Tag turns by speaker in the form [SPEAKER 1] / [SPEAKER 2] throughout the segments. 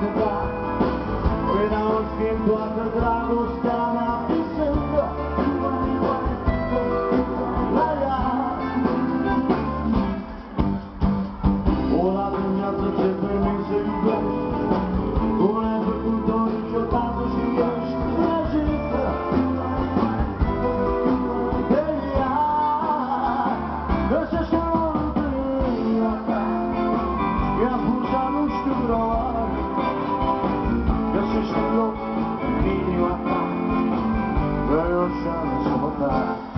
[SPEAKER 1] the bar. 算了什么吧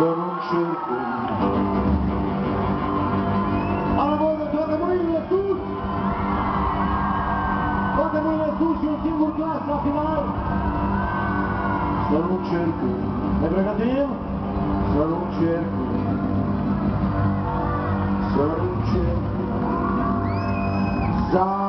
[SPEAKER 1] ta Să nu cer Alla voce toate mâinile sus Toate mâinile sus și un singur glas la final Să nu cercăm Ne pregătim? Să nu cercăm Să nu cercăm Să